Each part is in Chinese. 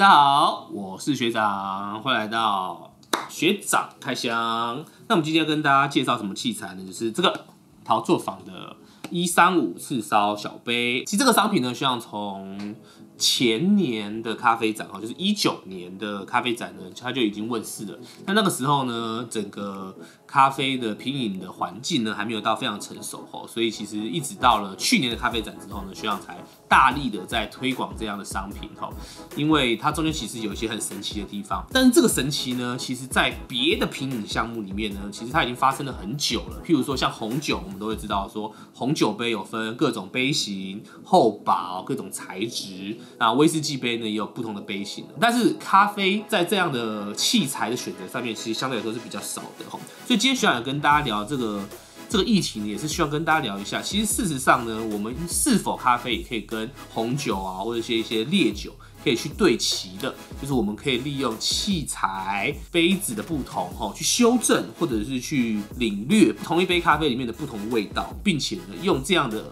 大家好，我是学长，欢迎来到学长开箱。那我们今天要跟大家介绍什么器材呢？就是这个陶作坊的一三五次烧小杯。其实这个商品呢，需要从前年的咖啡展哦，就是一九年的咖啡展呢，它就已经问世了。那那个时候呢，整个咖啡的品饮的环境呢，还没有到非常成熟哦，所以其实一直到了去年的咖啡展之后呢，学长才大力的在推广这样的商品哈，因为它中间其实有一些很神奇的地方。但是这个神奇呢，其实在别的品饮项目里面呢，其实它已经发生了很久了。譬如说像红酒，我们都会知道说红酒杯有分各种杯型、厚薄、各种材质。那威士忌杯呢也有不同的杯型，但是咖啡在这样的器材的选择上面，其实相对来说是比较少的哈。所以今天学长跟大家聊这个这个疫情，也是希望跟大家聊一下。其实事实上呢，我们是否咖啡也可以跟红酒啊，或者一些一些烈酒可以去对齐的，就是我们可以利用器材杯子的不同哈，去修正或者是去领略同一杯咖啡里面的不同味道，并且呢，用这样的。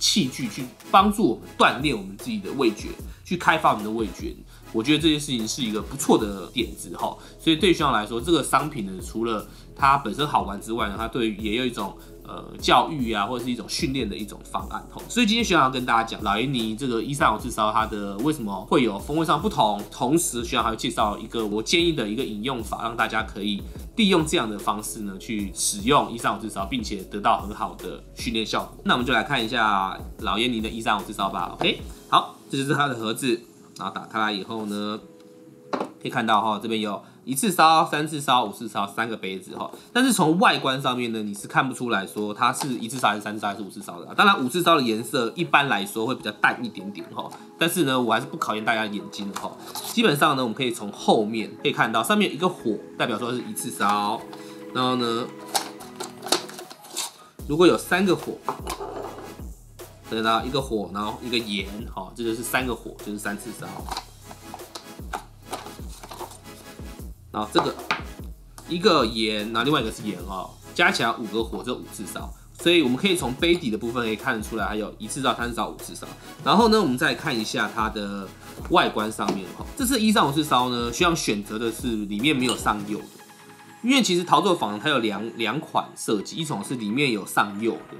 器具去帮助我们锻炼我们自己的味觉，去开发我们的味觉，我觉得这件事情是一个不错的点子哈。所以对学长来说，这个商品呢，除了它本身好玩之外呢，它对也有一种呃教育啊，或者是一种训练的一种方案哈。所以今天学长要跟大家讲，老爷尼这个一三五自烧它的为什么会有风味上不同，同时学长还会介绍一个我建议的一个饮用法，让大家可以。利用这样的方式呢，去使用一三五至烧，并且得到很好的训练效果。那我们就来看一下老烟尼的一三五至烧吧。OK，好，这就是它的盒子。然后打开来以后呢，可以看到哈，这边有。一次烧、三次烧、五次烧，三个杯子哈。但是从外观上面呢，你是看不出来说它是一次烧还是三次烧还是五次烧的。当然，五次烧的颜色一般来说会比较淡一点点哈。但是呢，我还是不考验大家眼睛哈。基本上呢，我们可以从后面可以看到，上面一个火代表说是一次烧，然后呢，如果有三个火，得到一个火，然后一个盐，哈，这就是三个火，就是三次烧。然后这个一个盐，然后另外一个是盐哦，加起来五个火，这五次烧。所以我们可以从杯底的部分可以看得出来，还有一次烧、三次烧、五次烧。然后呢，我们再看一下它的外观上面哈，这次一上五次烧呢，需要选择的是里面没有上釉的，因为其实陶作坊它有两两款设计，一种是里面有上釉的，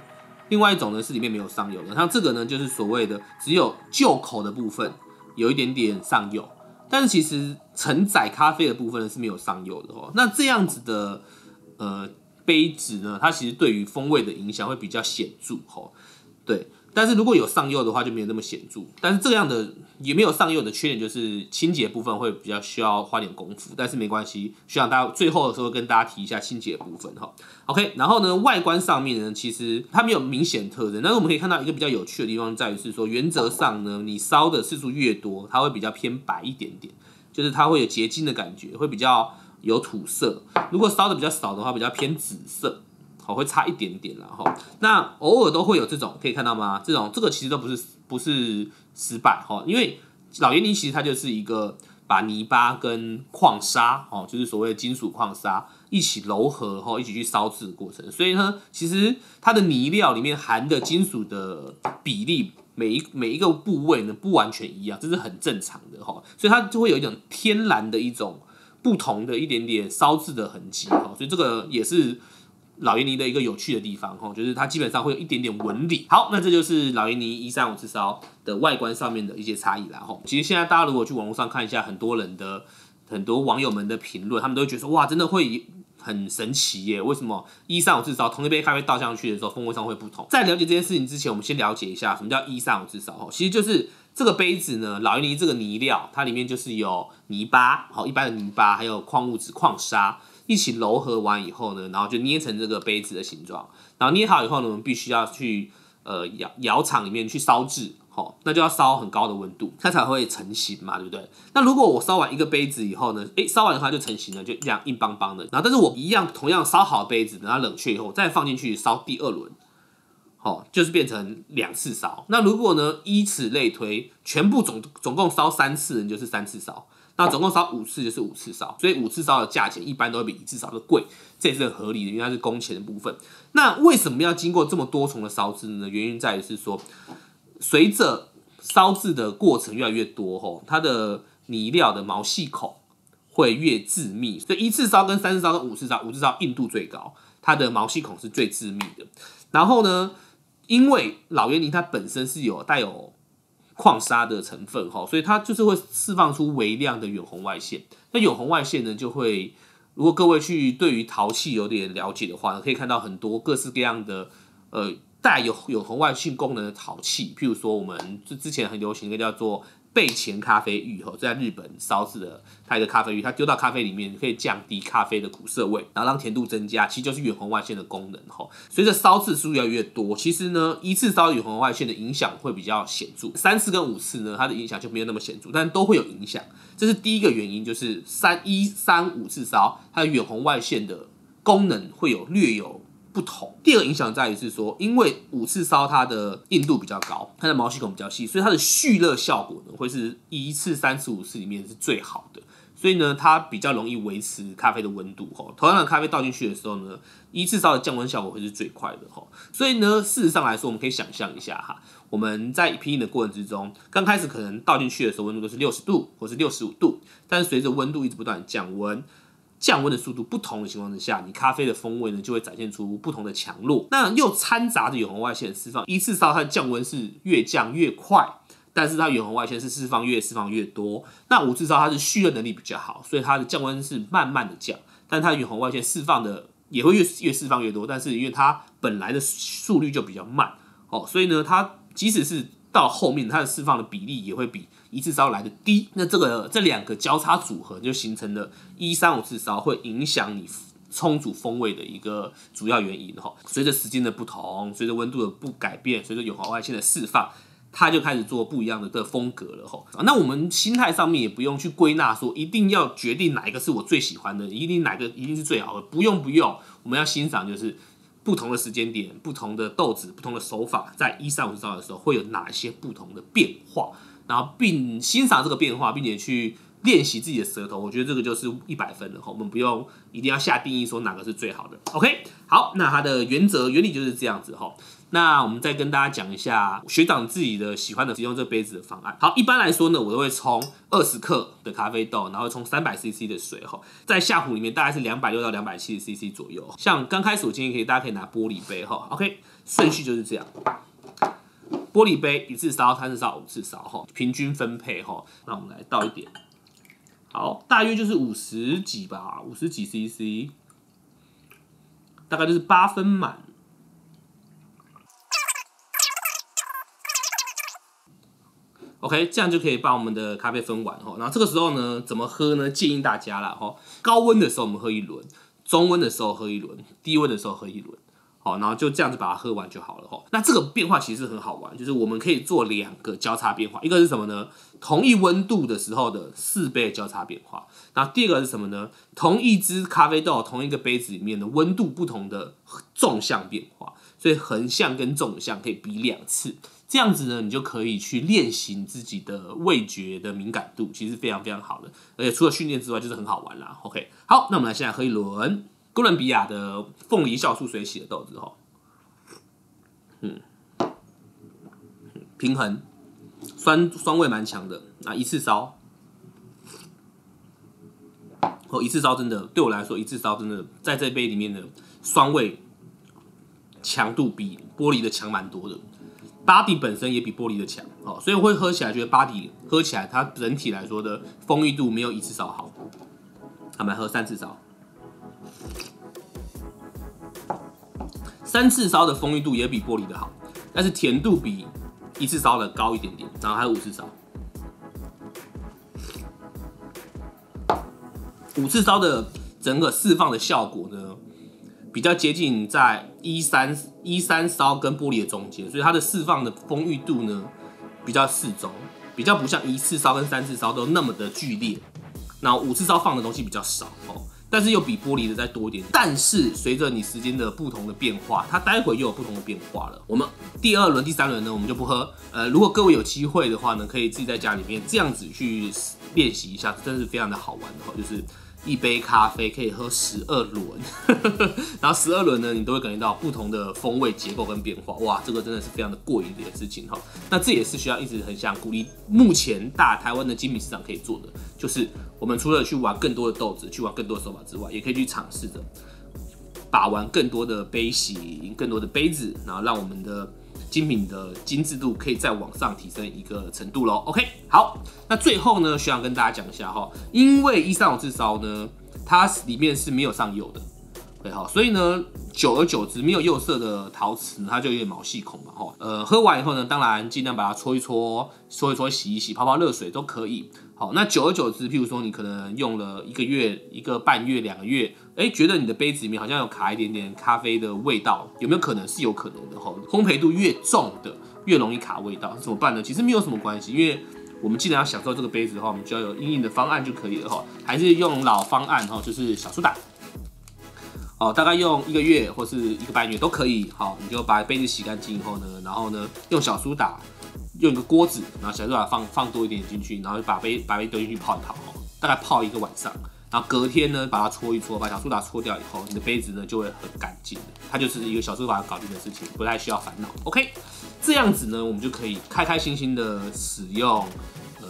另外一种呢是里面没有上釉的。像这个呢，就是所谓的只有旧口的部分有一点点上釉。但是其实承载咖啡的部分是没有上釉的哦。那这样子的呃杯子呢，它其实对于风味的影响会比较显著哦。对。但是如果有上釉的话，就没有那么显著。但是这样的也没有上釉的缺点，就是清洁部分会比较需要花点功夫。但是没关系，需要大家最后的时候跟大家提一下清洁部分哈。OK，然后呢，外观上面呢，其实它没有明显特征。但是我们可以看到一个比较有趣的地方，在于是说，原则上呢，你烧的次数越多，它会比较偏白一点点，就是它会有结晶的感觉，会比较有土色。如果烧的比较少的话，比较偏紫色。哦，会差一点点啦，哈。那偶尔都会有这种，可以看到吗？这种这个其实都不是不是失败，哈。因为老烟泥其实它就是一个把泥巴跟矿砂，哦，就是所谓的金属矿砂一起糅合，哈，一起去烧制的过程。所以呢，其实它的泥料里面含的金属的比例，每一每一个部位呢不完全一样，这是很正常的，哈。所以它就会有一种天然的一种不同的一点点烧制的痕迹，哈。所以这个也是。老爷尼的一个有趣的地方，哈，就是它基本上会有一点点纹理。好，那这就是老爷尼一三五次烧的外观上面的一些差异啦，哈。其实现在大家如果去网络上看一下，很多人的很多网友们的评论，他们都会觉得说，哇，真的会很神奇耶！为什么一三五次烧同一杯咖啡倒上去的时候，风味上会不同？在了解这件事情之前，我们先了解一下什么叫一三五次烧，哈，其实就是这个杯子呢，老爷尼这个泥料，它里面就是有泥巴，好，一般的泥巴，还有矿物质、矿砂。一起揉合完以后呢，然后就捏成这个杯子的形状。然后捏好以后呢，我们必须要去呃窑窑厂里面去烧制，好，那就要烧很高的温度，它才会成型嘛，对不对？那如果我烧完一个杯子以后呢，诶，烧完的话就成型了，就这样硬邦邦的。然后，但是我一样同样烧好杯子，等它冷却以后再放进去烧第二轮，好，就是变成两次烧。那如果呢，依此类推，全部总总共烧三次，就是三次烧。那总共烧五次就是五次烧，所以五次烧的价钱一般都会比一次烧的贵，这也是很合理的，因为它是工钱的部分。那为什么要经过这么多重的烧制呢？原因在于是说，随着烧制的过程越来越多，吼，它的泥料的毛细孔会越致密。所以一次烧跟三次烧跟五次烧，五次烧硬度最高，它的毛细孔是最致密的。然后呢，因为老烟泥它本身是有带有矿砂的成分哈，所以它就是会释放出微量的远红外线。那远红外线呢，就会如果各位去对于陶器有点了解的话，可以看到很多各式各样的呃。带有有红外性功能的陶器，譬如说，我们之之前很流行一个叫做备前咖啡浴，吼，在日本烧制的它一个咖啡浴，它丢到咖啡里面可以降低咖啡的苦涩味，然后让甜度增加，其实就是远红外线的功能，吼。随着烧次数越来越多，其实呢，一次烧远红外线的影响会比较显著，三次跟五次呢，它的影响就没有那么显著，但都会有影响。这是第一个原因，就是三一三五次烧，它的远红外线的功能会有略有。不同。第二个影响在于是说，因为五次烧它的硬度比较高，它的毛细孔比较细，所以它的蓄热效果呢会是一次、三次、五次里面是最好的。所以呢，它比较容易维持咖啡的温度。吼，同样的咖啡倒进去的时候呢，一次烧的降温效果会是最快的。吼，所以呢，事实上来说，我们可以想象一下哈，我们在拼音的过程之中，刚开始可能倒进去的时候温度都是六十度或是六十五度，但是随着温度一直不断降温。降温的速度不同的情况之下，你咖啡的风味呢就会展现出不同的强弱。那又掺杂着远红外线释放，一次烧它的降温是越降越快，但是它远红外线是释放越释放越多。那五次烧它是蓄热能力比较好，所以它的降温是慢慢的降，但它远红外线释放的也会越越释放越多，但是因为它本来的速率就比较慢，哦，所以呢，它即使是到后面它的释放的比例也会比。一次烧来的低，那这个这两个交叉组合就形成了一三五次烧会影响你充足风味的一个主要原因哈。随着时间的不同，随着温度的不改变，随着有红外线的释放，它就开始做不一样的的风格了哈。那我们心态上面也不用去归纳说一定要决定哪一个是我最喜欢的，一定哪个一定是最好的，不用不用，我们要欣赏就是不同的时间点、不同的豆子、不同的手法，在一三五次烧的时候会有哪些不同的变化。然后并欣赏这个变化，并且去练习自己的舌头，我觉得这个就是一百分了。我们不用一定要下定义说哪个是最好的。OK，好，那它的原则原理就是这样子哈。那我们再跟大家讲一下学长自己的喜欢的使用这杯子的方案。好，一般来说呢，我都会冲二十克的咖啡豆，然后冲三百 CC 的水哈，在下壶里面大概是两百六到两百七十 CC 左右。像刚开始我建议可以大家可以拿玻璃杯哈。OK，顺序就是这样。玻璃杯一次烧，三次烧，五次烧，哈，平均分配，哈。那我们来倒一点，好，大约就是五十几吧，五十几 CC，大概就是八分满。OK，这样就可以把我们的咖啡分完，哈。然后这个时候呢，怎么喝呢？建议大家啦，哈，高温的时候我们喝一轮，中温的时候喝一轮，低温的时候喝一轮。然后就这样子把它喝完就好了哈。那这个变化其实很好玩，就是我们可以做两个交叉变化，一个是什么呢？同一温度的时候的四倍交叉变化。那第二个是什么呢？同一支咖啡豆，同一个杯子里面的温度不同的纵向变化，所以横向跟纵向可以比两次。这样子呢，你就可以去练习自己的味觉的敏感度，其实非常非常好的。而且除了训练之外，就是很好玩啦。OK，好，那我们来现在喝一轮。哥伦比亚的凤梨酵素水洗的豆子哈，嗯，平衡，酸酸味蛮强的。啊，一次烧，哦，一次烧真的对我来说，一次烧真的在这杯里面的酸味强度比玻璃的强蛮多的，巴迪本身也比玻璃的强哦，所以我会喝起来觉得巴迪喝起来它整体来说的丰裕度没有一次烧好，他们喝三次烧。三次烧的丰裕度也比玻璃的好，但是甜度比一次烧的高一点点，然后还有五次烧。五次烧的整个释放的效果呢，比较接近在一三一三烧跟玻璃的中间，所以它的释放的丰裕度呢比较适中，比较不像一次烧跟三次烧都那么的剧烈。那五次烧放的东西比较少哦。但是又比玻璃的再多一点，但是随着你时间的不同的变化，它待会又有不同的变化了。我们第二轮、第三轮呢，我们就不喝。呃，如果各位有机会的话呢，可以自己在家里面这样子去练习一下，真的是非常的好玩的。就是一杯咖啡可以喝十二轮，然后十二轮呢，你都会感觉到不同的风味结构跟变化。哇，这个真的是非常的过瘾的一件事情哈。那这也是需要一直很想鼓励，目前大台湾的精品市场可以做的，就是我们除了去玩更多的豆子，去玩更多的手法之外，也可以去尝试着把玩更多的杯型、更多的杯子，然后让我们的。精品的精致度可以再往上提升一个程度喽。OK，好，那最后呢，需要跟大家讲一下哈，因为一三五自烧呢，它里面是没有上釉的，OK 好，所以呢，久而久之，没有釉色的陶瓷，它就有点毛细孔嘛哈。呃，喝完以后呢，当然尽量把它搓一搓，搓一搓，洗一洗，泡泡热水都可以。好，那久而久之，譬如说你可能用了一个月、一个半月、两个月，哎，觉得你的杯子里面好像有卡一点点咖啡的味道，有没有可能是有可能的哈？烘焙度越重的越容易卡味道，怎么办呢？其实没有什么关系，因为我们既然要享受这个杯子的话，我们就要有硬硬的方案就可以了哈。还是用老方案哈，就是小苏打，哦，大概用一个月或是一个半月都可以。好，你就把杯子洗干净以后呢，然后呢用小苏打。用一个锅子，然后小苏打放放多一点进去，然后把杯把杯丢进去泡一泡，大概泡一个晚上，然后隔天呢把它搓一搓，把小苏打搓掉以后，你的杯子呢就会很干净它就是一个小苏打搞定的事情，不太需要烦恼。OK，这样子呢，我们就可以开开心心的使用呃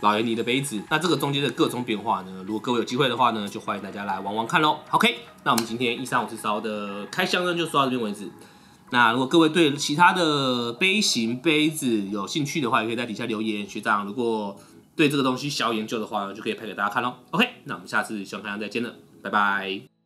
老盐泥的杯子。那这个中间的各种变化呢，如果各位有机会的话呢，就欢迎大家来玩玩看喽。OK，那我们今天一三五四烧的开箱呢，就说到这边为止。那如果各位对其他的杯型杯子有兴趣的话，也可以在底下留言。学长，如果对这个东西小研究的话，就可以拍给大家看喽。OK，那我们下次希望大家再见了，拜拜。